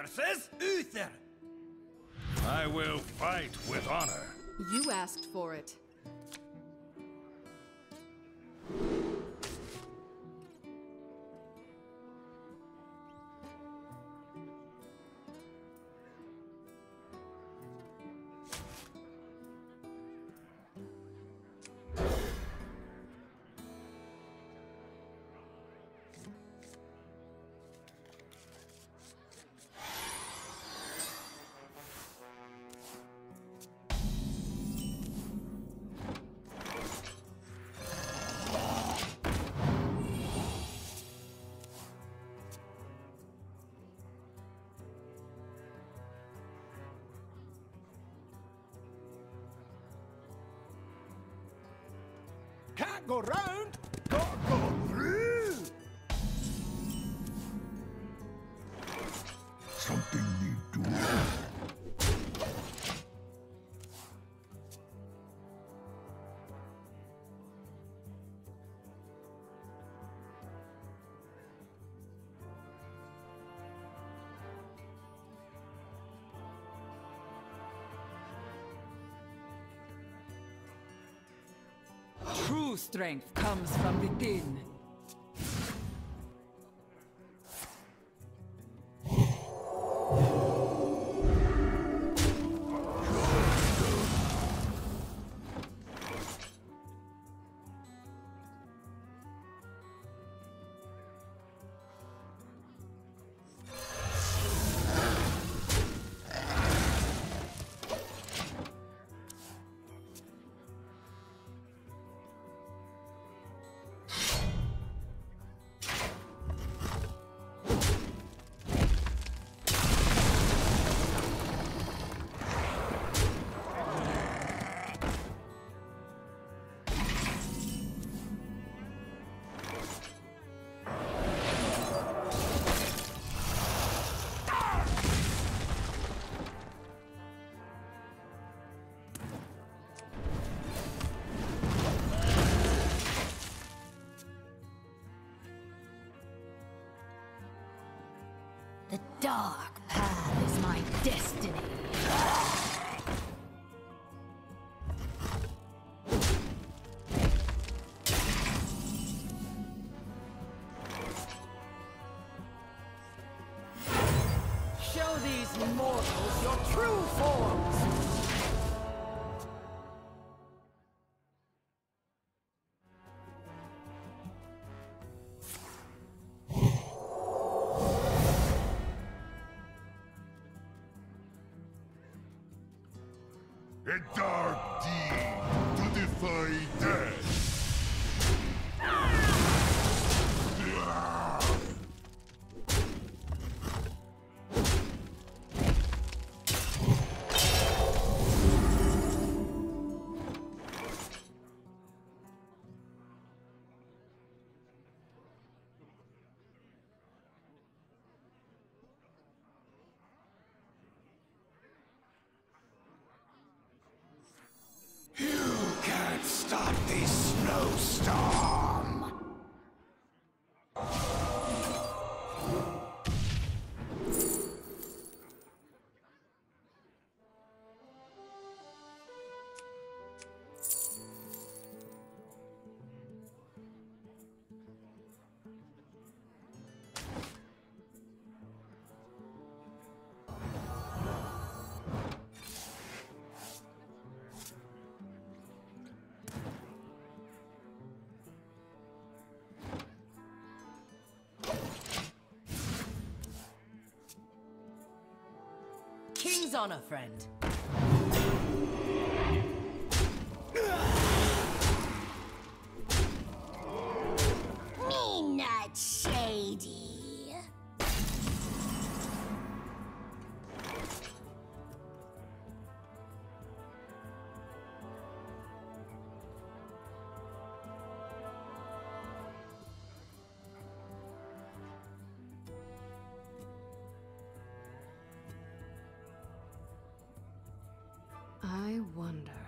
Jaina versus Uther. I will fight with honor. You asked for it. Go round, gotta go True strength comes from within. Dark path is my destiny. Show these mortals your true forms! A dark deed to defy death. Can't stop this snowstorm. King's honor, friend. wonder.